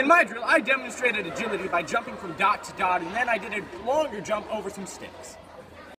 In my drill, I demonstrated agility by jumping from dot to dot, and then I did a longer jump over some sticks.